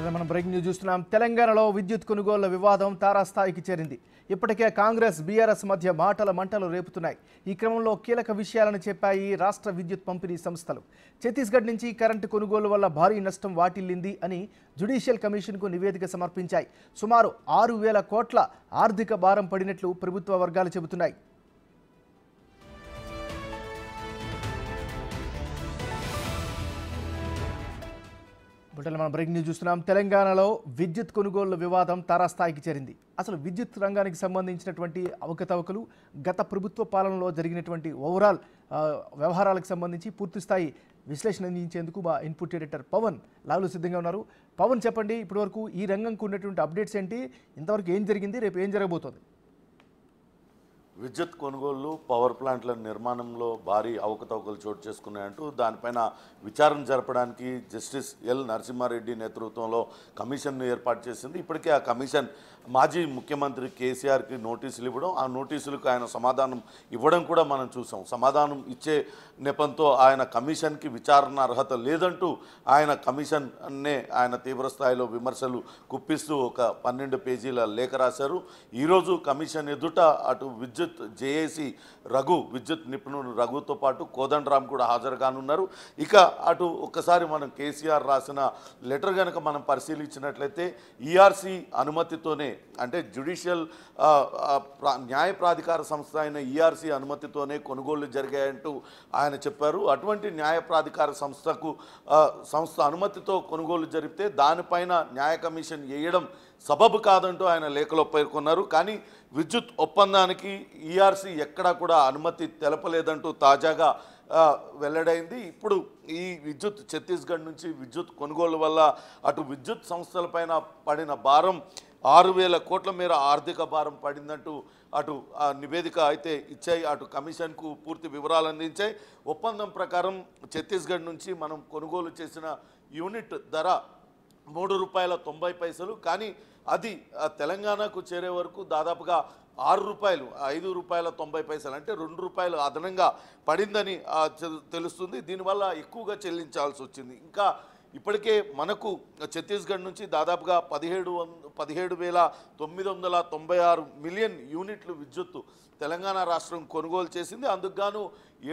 ఇక్కడ మనం breaking news చూస్తున్నాం. తెలంగాణలో విద్యుత్ కొనుగోళ్ళ వివాదం తారాస్థాయికి చేరింది. ఇప్పటికే కాంగ్రెస్ బీఆర్ఎస్ మధ్య మాటల మంటలు రేపుతున్నాయి. ఈ క్రమంలో కీలక విషయాలను చెప్పాయి రాష్ట్ర విద్యుత్ పంపిణీ సంస్థలు. ఛత్తీస్గఢ్ నుంచి కరెంటు కొనుగోలు వల్ల భారీ నష్టం వాటిల్లింది అని జ్యుడిషియల్ కమిషన్కు నివేదిక సమర్పించాయి. సుమారు ఆరు వేల కోట్ల ఆర్థిక భారం పడినట్లు ప్రభుత్వ వర్గాలు చెబుతున్నాయి. బుట్టలు మనం బ్రేకింగ్ న్యూస్ చూస్తున్నాం. తెలంగాణలో విద్యుత్ కొనుగోళ్ళ వివాదం తారాస్థాయికి చేరింది. అసలు విద్యుత్ రంగానికి సంబంధించినటువంటి అవకతవకలు గత ప్రభుత్వ పాలనలో జరిగినటువంటి ఓవరాల్ వ్యవహారాలకు సంబంధించి పూర్తిస్థాయి విశ్లేషణ అందించేందుకు మా ఇన్పుట్ ఎడిటర్ పవన్ లావులు సిద్ధంగా ఉన్నారు. పవన్ చెప్పండి ఇప్పటివరకు ఈ రంగంకు ఉన్నటువంటి అప్డేట్స్ ఏంటి? ఇంతవరకు ఏం జరిగింది? రేపు ఏం జరగబోతోంది? విద్యుత్ కొనుగోళ్ళు పవర్ ప్లాంట్ల నిర్మాణంలో భారీ అవకతవకలు చోటు చేసుకున్నాయంటూ దానిపైన విచారణ జరపడానికి జస్టిస్ ఎల్ నరసింహారెడ్డి నేతృత్వంలో కమిషన్ను ఏర్పాటు చేసింది. ఇప్పటికే ఆ కమిషన్ మాజీ ముఖ్యమంత్రి కేసీఆర్కి నోటీసులు ఇవ్వడం ఆ నోటీసులకు ఆయన సమాధానం ఇవ్వడం కూడా మనం చూసాం. సమాధానం ఇచ్చే నెపంతో ఆయన కమిషన్కి విచారణ అర్హత లేదంటూ ఆయన కమిషన్నే ఆయన తీవ్రస్థాయిలో విమర్శలు కుప్పిస్తూ ఒక పన్నెండు పేజీల లేఖ రాశారు. ఈరోజు కమిషన్ ఎదుట అటు విద్యుత్ జేఏసీ రఘు విద్యుత్ నిపుణుడు రఘుతో పాటు కోదండరామ్ కూడా హాజరు కానున్నారు. ఇక అటు ఒక్కసారి మనం కేసీఆర్ రాసిన లెటర్ కనుక మనం పరిశీలించినట్లయితే ఈఆర్సీ అనుమతితోనే అంటే జ్యుడిషియల్ ప్రా- న్యాయ ప్రాధికార సంస్థ అయిన ఈఆర్సీ అనుమతితోనే కొనుగోళ్ళు జరిగాయంటూ ఆయన చెప్పారు. అటువంటి న్యాయ ప్రాధికార సంస్థకు సంస్థ అనుమతితో కొనుగోలు జరిపితే దానిపైన న్యాయ కమిషన్ వేయడం సబబు కాదంటూ ఆయన లేఖలో పేర్కొన్నారు. కానీ విద్యుత్ ఒప్పందానికి ఈఆర్సీ ఎక్కడా కూడా అనుమతి తెలపలేదంటూ తాజాగా వెల్లడైంది. ఇప్పుడు ఈ విద్యుత్ ఛత్తీస్గఢ్ నుంచి విద్యుత్ కొనుగోలు వల్ల అటు విద్యుత్ సంస్థలపైన పడిన భారం ఆరు వేల కోట్ల మేర ఆర్థిక భారం పడిందంటూ అటు ఆ నివేదిక అయితే ఇచ్చాయి. అటు కమిషన్కు పూర్తి వివరాలు అందించాయి. ఒప్పందం ప్రకారం ఛత్తీస్గఢ్ నుంచి మనం కొనుగోలు చేసిన యూనిట్ ధర మూడు రూపాయల తొంభై పైసలు. కానీ అది తెలంగాణకు చేరే వరకు దాదాపుగా ఆరు రూపాయలు ఐదు రూపాయల తొంభై పైసలు అంటే రెండు రూపాయలు అదనంగా పడిందని తెలుస్తుంది. దీనివల్ల ఎక్కువగా చెల్లించాల్సి వచ్చింది. ఇంకా ఇప్పటికే మనకు ఛత్తీస్గఢ్ నుంచి దాదాపుగా పదిహేడు పదిహేడు వేల తొమ్మిది వందల తొంభై ఆరు మిలియన్ యూనిట్లు విద్యుత్తు తెలంగాణ రాష్ట్రం కొనుగోలు చేసింది. అందుకుగాను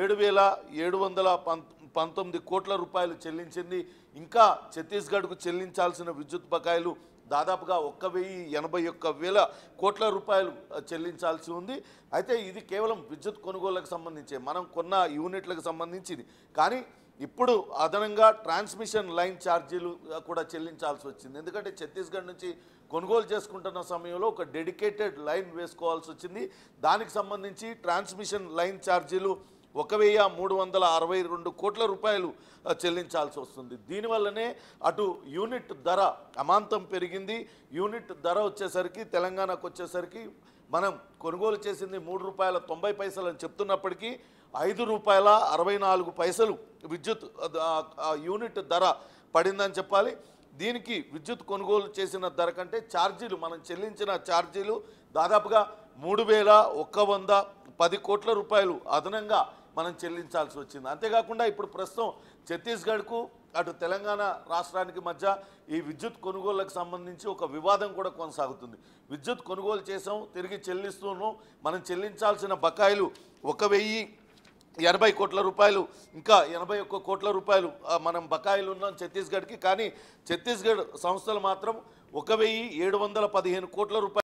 ఏడు వేల ఏడు వందల పం పంతొమ్మిది కోట్ల రూపాయలు చెల్లించింది. ఇంకా ఛత్తీస్గఢ్కు చెల్లించాల్సిన విద్యుత్ బకాయిలు దాదాపుగా ఒక్క వెయ్యి ఎనభై ఒక్క వేల కోట్ల రూపాయలు చెల్లించాల్సి ఉంది. అయితే ఇది కేవలం విద్యుత్ కొనుగోళ్ళకు సంబంధించి మనం కొన్న యూనిట్లకు సంబంధించింది. కానీ ఇప్పుడు అదనంగా ట్రాన్స్మిషన్ లైన్ ఛార్జీలు కూడా చెల్లించాల్సి వచ్చింది. ఎందుకంటే ఛత్తీస్గఢ్ నుంచి కొనుగోలు చేసుకుంటున్న సమయంలో ఒక డెడికేటెడ్ లైన్ వేసుకోవాల్సి వచ్చింది. దానికి సంబంధించి ట్రాన్స్మిషన్ లైన్ ఛార్జీలు ఒక వెయ్యి మూడు వందల అరవై రెండు కోట్ల రూపాయలు చెల్లించాల్సి వస్తుంది. దీనివల్లనే అటు యూనిట్ ధర అమాంతం పెరిగింది. యూనిట్ ధర వచ్చేసరికి తెలంగాణకు వచ్చేసరికి మనం కొనుగోలు చేసింది మూడు రూపాయల తొంభై పైసలు అని చెప్తున్నప్పటికీ ఐదు రూపాయల అరవై నాలుగు పైసలు విద్యుత్ యూనిట్ ధర పడిందని చెప్పాలి. దీనికి విద్యుత్ కొనుగోలు చేసిన ధర కంటే ఛార్జీలు మనం చెల్లించిన ఛార్జీలు దాదాపుగా మూడు వేల ఒక్క వంద పది కోట్ల రూపాయలు. అదనంగా మనం చెల్లించాల్సి వచ్చింది. అంతేకాకుండా ఇప్పుడు ప్రస్తుతం ఛత్తీస్గఢ్కు అటు తెలంగాణ రాష్ట్రానికి మధ్య ఈ విద్యుత్ కొనుగోళ్ళకు సంబంధించి ఒక వివాదం కూడా కొనసాగుతుంది. విద్యుత్ కొనుగోలు చేసాం తిరిగి చెల్లిస్తూ మనం చెల్లించాల్సిన బకాయిలు ఒక వెయ్యి ఎనభై కోట్ల రూపాయలు ఇంకా ఎనభై ఒక్క కోట్ల రూపాయలు మనం బకాయిలు ఉన్నాం ఛత్తీస్గఢ్కి. కానీ ఛత్తీస్గఢ్ సంస్థలు మాత్రం ఒక వెయ్యి ఏడు వందల పదిహేను కోట్ల రూపాయలు